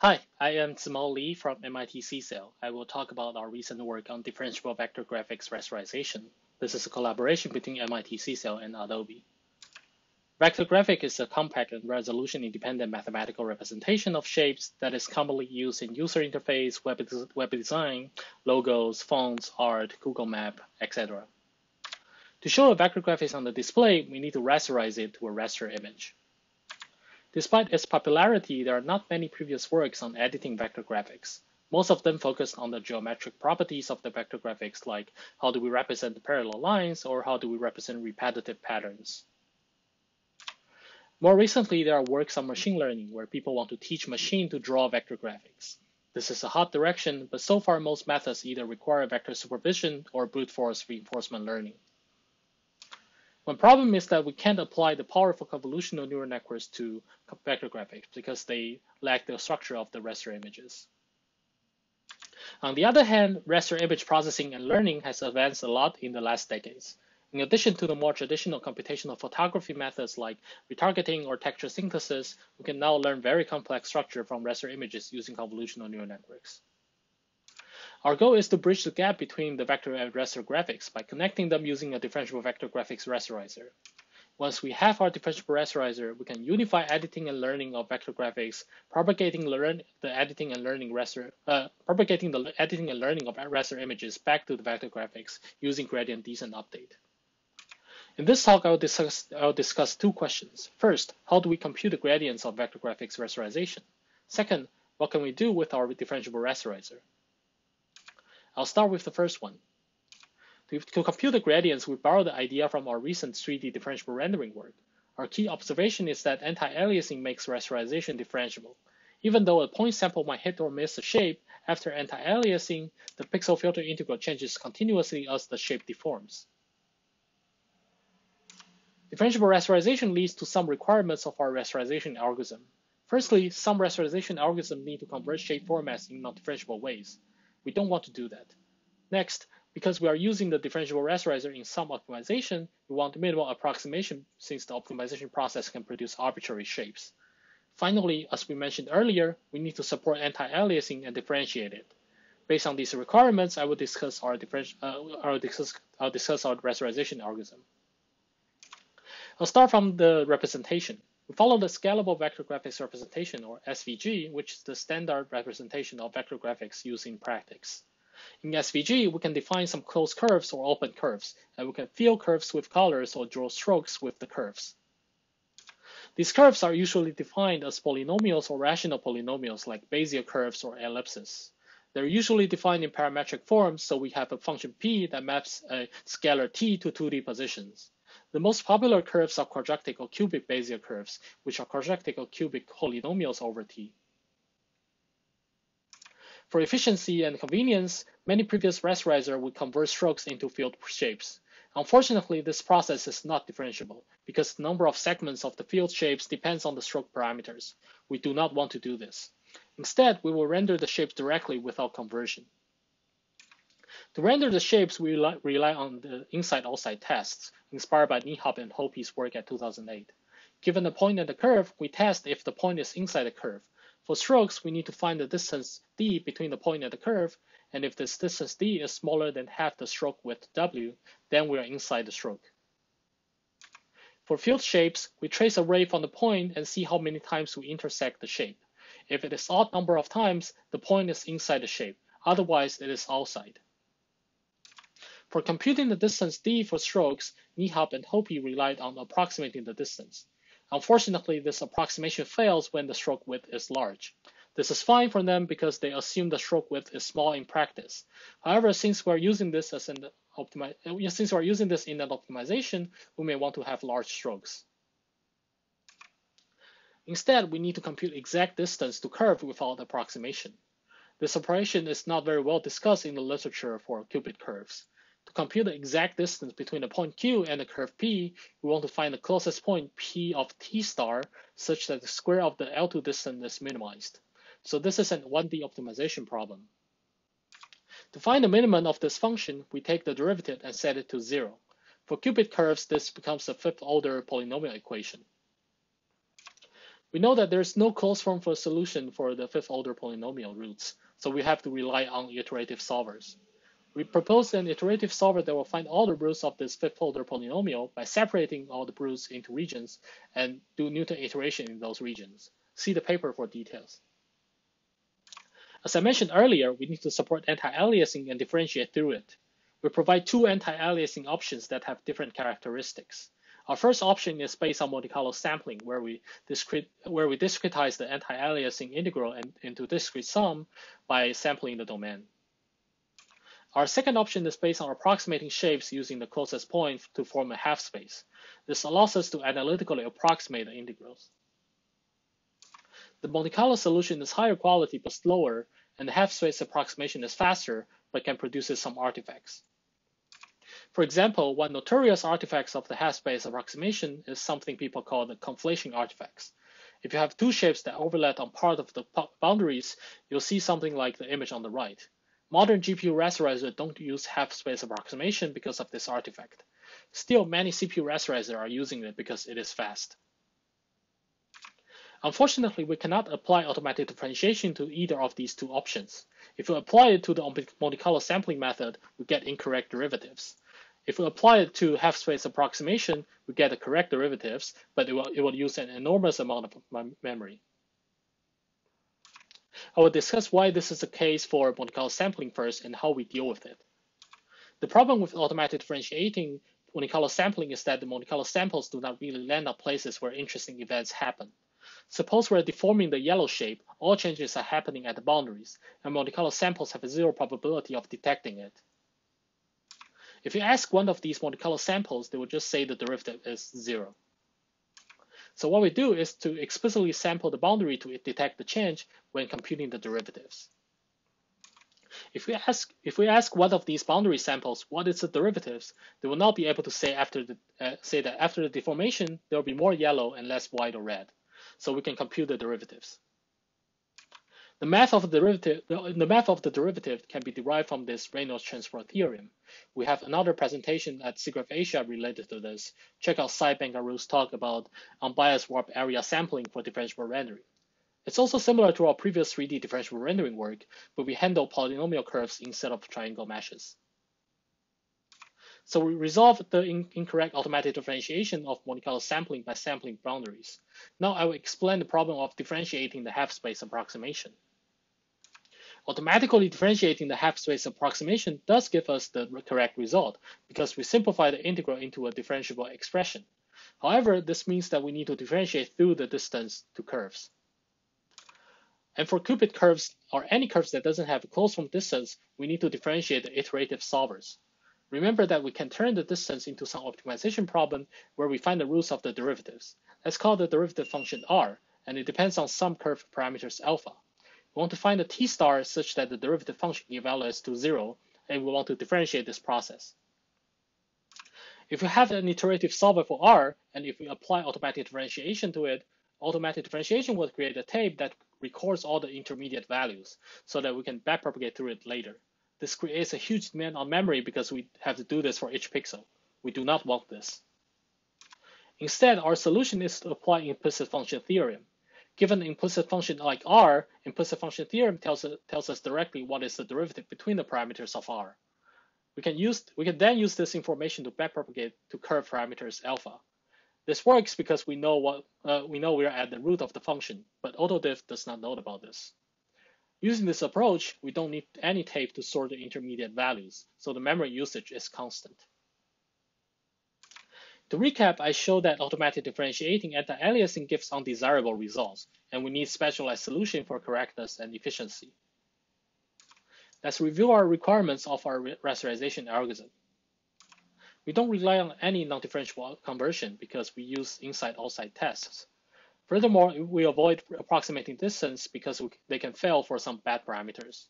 Hi, I am Tzu-Mao Li from MIT CSAIL. I will talk about our recent work on differentiable vector graphics rasterization. This is a collaboration between MIT CSAIL and Adobe. Vector graphic is a compact and resolution-independent mathematical representation of shapes that is commonly used in user interface, web, web design, logos, fonts, art, Google Map, etc. To show a vector graphics on the display, we need to rasterize it to a raster image. Despite its popularity, there are not many previous works on editing vector graphics. Most of them focus on the geometric properties of the vector graphics, like how do we represent parallel lines or how do we represent repetitive patterns. More recently, there are works on machine learning where people want to teach machine to draw vector graphics. This is a hot direction, but so far most methods either require vector supervision or brute force reinforcement learning. One problem is that we can't apply the powerful convolutional neural networks to vector graphics because they lack the structure of the raster images. On the other hand, raster image processing and learning has advanced a lot in the last decades. In addition to the more traditional computational photography methods like retargeting or texture synthesis, we can now learn very complex structure from raster images using convolutional neural networks. Our goal is to bridge the gap between the vector and raster graphics by connecting them using a differentiable vector graphics rasterizer. Once we have our differentiable rasterizer, we can unify editing and learning of vector graphics, propagating learn the editing and learning raster, uh, propagating the editing and learning of raster images back to the vector graphics using gradient descent update. In this talk, I will discuss, I will discuss two questions. First, how do we compute the gradients of vector graphics rasterization? Second, what can we do with our differentiable rasterizer? I'll start with the first one. To, compute the gradients, we borrow the idea from our recent 3D differentiable rendering work. Our key observation is that anti-aliasing makes rasterization differentiable. Even though a point sample might hit or miss a shape, after anti-aliasing, the pixel filter integral changes continuously as the shape deforms. Differentiable rasterization leads to some requirements of our rasterization algorithm. Firstly, some rasterization algorithms need to convert shape formats in non-differentiable ways. We don't want to do that. Next, because we are using the differentiable rasterizer in some optimization, we want minimal approximation since the optimization process can produce arbitrary shapes. Finally, as we mentioned earlier, we need to support anti-aliasing and differentiate it. Based on these requirements, I will discuss our, uh, discuss, I'll discuss our rasterization algorithm. I'll start from the representation. We follow the scalable vector graphics representation, or SVG, which is the standard representation of vector graphics used in practice. In SVG, we can define some closed curves or open curves, and we can fill curves with colors or draw strokes with the curves. These curves are usually defined as polynomials or rational polynomials like Bezier curves or ellipses. They're usually defined in parametric form, so we have a function p that maps a scalar t to 2D positions. The most popular curves are quadratic or cubic Bezier curves, which are quadratic or cubic polynomials over T. For efficiency and convenience, many previous rasterizers would convert strokes into filled shapes. Unfortunately, this process is not differentiable because the number of segments of the filled shapes depends on the stroke parameters. We do not want to do this. Instead, we will render the shapes directly without conversion. To render the shapes, we rely on the inside-outside tests, inspired by Nehab and Hoppe's work at 2008. Given the point and the curve, we test if the point is inside the curve. For strokes, we need to find the distance d between the point and the curve, and if this distance d is smaller than half the stroke width w, then we are inside the stroke. For filled shapes, we trace a ray from the point and see how many times we intersect the shape. If it is odd number of times, the point is inside the shape. Otherwise, it is outside. For computing the distance d for strokes, Nehab and Hoppe relied on approximating the distance. Unfortunately, this approximation fails when the stroke width is large. This is fine for them because they assume the stroke width is small in practice. However, since we're using this as an optimi since we're using this in an optimization, we may want to have large strokes. Instead, we need to compute exact distance to curve without approximation. This operation is not very well discussed in the literature for cubic curves. To compute the exact distance between the point Q and the curve P, we want to find the closest point P of T star such that the square of the L2 distance is minimized. So this is an 1D optimization problem. To find the minimum of this function, we take the derivative and set it to zero. For cubic curves, this becomes a fifth order polynomial equation. We know that there's no closed form for a solution for the fifth order polynomial roots, so we have to rely on iterative solvers. We propose an iterative solver that will find all the roots of this fifth order polynomial by separating all the roots into regions and do Newton iteration in those regions. See the paper for details. As I mentioned earlier, we need to support anti-aliasing and differentiate through it. We provide two anti-aliasing options that have different characteristics. Our first option is based on Monte Carlo sampling, where we, discrete, where we discretize the anti-aliasing integral and, into discrete sum by sampling the domain. Our second option is based on approximating shapes using the closest point to form a half space. This allows us to analytically approximate the integrals. The Monte Carlo solution is higher quality but slower, and the half space approximation is faster but can produce some artifacts. For example, one notorious artifact of the half-space approximation is something people call the conflation artifacts. If you have two shapes that overlap on part of the boundaries, you'll see something like the image on the right. Modern GPU rasterizers don't use half-space approximation because of this artifact. Still, many CPU rasterizers are using it because it is fast. Unfortunately, we cannot apply automatic differentiation to either of these two options. If we apply it to the Monte Carlo sampling method, we get incorrect derivatives. If we apply it to half-space approximation, we get the correct derivatives, but it will, it will use an enormous amount of memory. I will discuss why this is the case for Monte Carlo sampling first and how we deal with it. The problem with automatic differentiating Monte Carlo sampling is that the Monte Carlo samples do not really land on places where interesting events happen. Suppose we're deforming the yellow shape, all changes are happening at the boundaries, and Monte Carlo samples have a zero probability of detecting it. If you ask one of these Monte Carlo samples, they will just say the derivative is zero. So what we do is to explicitly sample the boundary to detect the change when computing the derivatives. If we ask if we ask one of these boundary samples what is the derivatives, they will not be able to say after the uh, say that after the deformation there will be more yellow and less white or red. So we can compute the derivatives. The math of the derivative, the math of the derivative can be derived from this Reynolds transport theorem. We have another presentation at SIGGRAPH Asia related to this. Check out Sai Bangaru's talk about unbiased warp area sampling for differentiable rendering. It's also similar to our previous 3D differentiable rendering work, but we handle polynomial curves instead of triangle meshes. So we resolve the in incorrect automatic differentiation of Monte Carlo sampling by sampling boundaries. Now I will explain the problem of differentiating the half-space approximation. Automatically differentiating the half-space approximation does give us the correct result because we simplify the integral into a differentiable expression. However, this means that we need to differentiate through the distance to curves. And for cubic curves or any curves that doesn't have a closed form distance, we need to differentiate the iterative solvers. Remember that we can turn the distance into some optimization problem where we find the roots of the derivatives. Let's call the derivative function r, and it depends on some curve parameters alpha. We want to find a t star such that the derivative function evaluates to zero, and we want to differentiate this process. If we have an iterative solver for R, and if we apply automatic differentiation to it, automatic differentiation will create a tape that records all the intermediate values so that we can backpropagate through it later. This creates a huge demand on memory because we have to do this for each pixel. We do not want this. Instead, our solution is to apply implicit function theorem. Given an implicit function like r, implicit function theorem tells, tells us directly what is the derivative between the parameters of r. We can, use, we can then use this information to backpropagate to curve parameters alpha. This works because we know what uh, we know we are at the root of the function, but AutoDiff does not know about this. Using this approach, we don't need any tape to sort the intermediate values, so the memory usage is constant. To recap, I showed that automatic differentiating anti-aliasing gives undesirable results, and we need specialized solution for correctness and efficiency. Let's review our requirements of our rasterization algorithm. We don't rely on any non-differentiable conversion because we use inside-outside tests. Furthermore, we avoid approximating distance because they can fail for some bad parameters.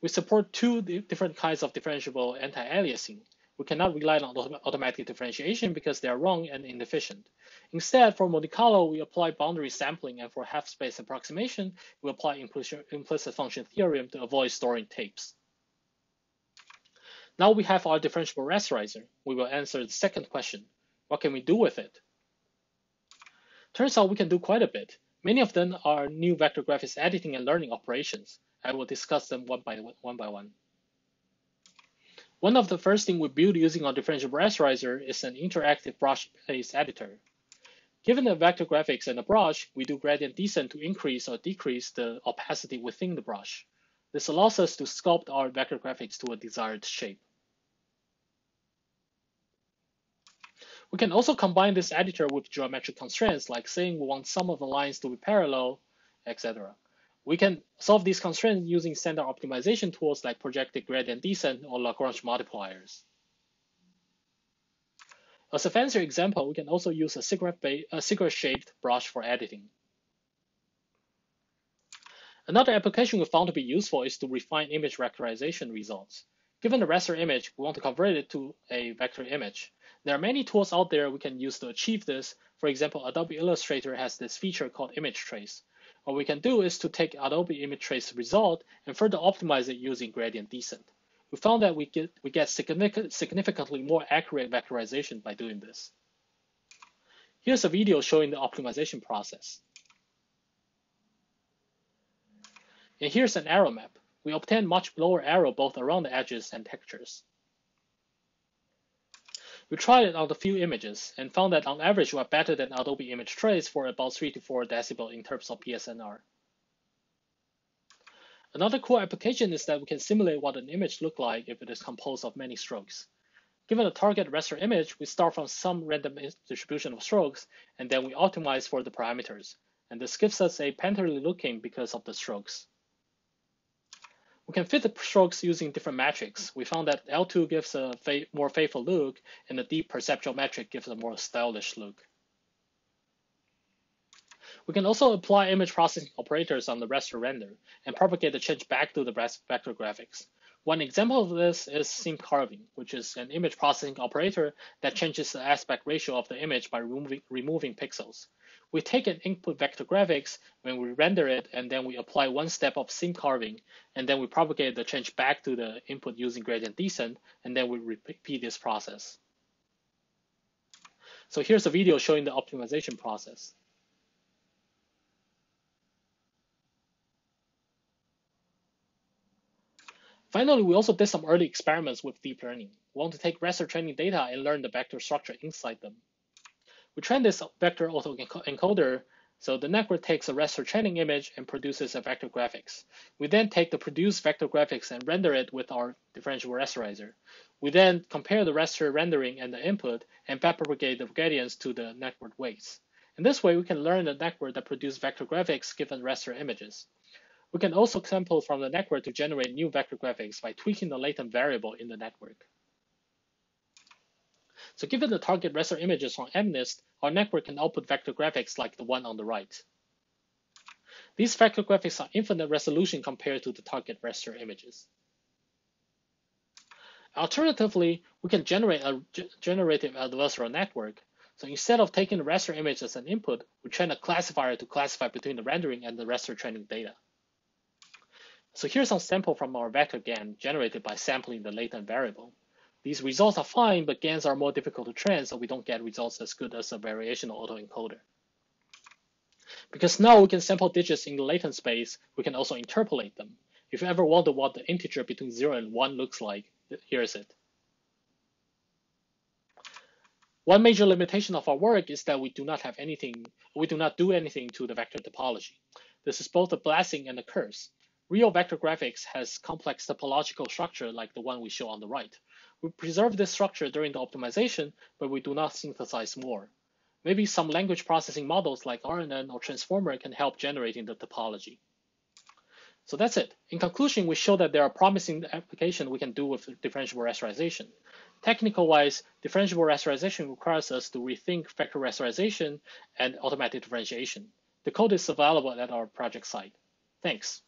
We support two different kinds of differentiable anti-aliasing, we cannot rely on automatic differentiation because they are wrong and inefficient. Instead, for Monte Carlo, we apply boundary sampling, and for half-space approximation, we apply implicit, function theorem to avoid storing tapes. Now we have our differentiable rasterizer. We will answer the second question. What can we do with it? Turns out we can do quite a bit. Many of them are new vector graphics editing and learning operations. I will discuss them one by one. By one. One of the first things we build using our differentiable rasterizer is an interactive brush-based editor. Given the vector graphics and the brush, we do gradient descent to increase or decrease the opacity within the brush. This allows us to sculpt our vector graphics to a desired shape. We can also combine this editor with geometric constraints, like saying we want some of the lines to be parallel, etc. We can solve these constraints using standard optimization tools like projected gradient descent or Lagrange multipliers. As a fancier example, we can also use a cigarette-shaped brush for editing. Another application we found to be useful is to refine image vectorization results. Given a raster image, we want to convert it to a vector image. There are many tools out there we can use to achieve this. For example, Adobe Illustrator has this feature called image trace. What we can do is to take Adobe image trace result and further optimize it using gradient descent. We found that we get, we get significant, significantly more accurate vectorization by doing this. Here's a video showing the optimization process. And here's an error map. We obtain much lower arrow both around the edges and textures. We tried it on a few images and found that on average we are better than Adobe Image Trace for about 3 to 4 decibel in terms of PSNR. Another cool application is that we can simulate what an image look like if it is composed of many strokes. Given a target raster image, we start from some random distribution of strokes, and then we optimize for the parameters. And this gives us a painterly looking because of the strokes. We can fit the strokes using different metrics. We found that L2 gives a fa more faithful look, and the deep perceptual metric gives a more stylish look. We can also apply image processing operators on the raster render and propagate the change back to the vector graphics. One example of this is seam carving, which is an image processing operator that changes the aspect ratio of the image by removing, removing pixels. We take an input vector graphics when we render it, and then we apply one step of seam carving, and then we propagate the change back to the input using gradient descent, and then we repeat this process. So here's a video showing the optimization process. Finally, we also did some early experiments with deep learning. We want to take raster training data and learn the vector structure inside them. We train this vector autoencoder, so the network takes a raster training image and produces a vector graphics. We then take the produced vector graphics and render it with our differentiable rasterizer. We then compare the raster rendering and the input and backpropagate the gradients to the network weights. In this way, we can learn the network that produces vector graphics given raster images. We can also sample from the network to generate new vector graphics by tweaking the latent variable in the network. So given the target raster images from MNIST, our network can output vector graphics like the one on the right. These vector graphics are infinite resolution compared to the target raster images. Alternatively, we can generate a generative adversarial network. So instead of taking the raster image as an input, we train a classifier to classify between the rendering and the raster training data. So here's some sample from our vector GAN generated by sampling the latent variable. These results are fine, but GANs are more difficult to train, so we don't get results as good as a variational autoencoder. Because now we can sample digits in the latent space, we can also interpolate them. If you ever wonder what the integer between 0 and 1 looks like, here's it. One major limitation of our work is that we do not have anything, we do not do anything to the vector topology. This is both a blessing and a curse. Real vector graphics has complex topological structure like the one we show on the right. We preserve this structure during the optimization, but we do not synthesize more. Maybe some language processing models like RNN or Transformer can help generating the topology. So that's it. In conclusion, we show that there are promising applications we can do with differentiable rasterization. Technical wise, differentiable rasterization requires us to rethink vector rasterization and automatic differentiation. The code is available at our project site. Thanks.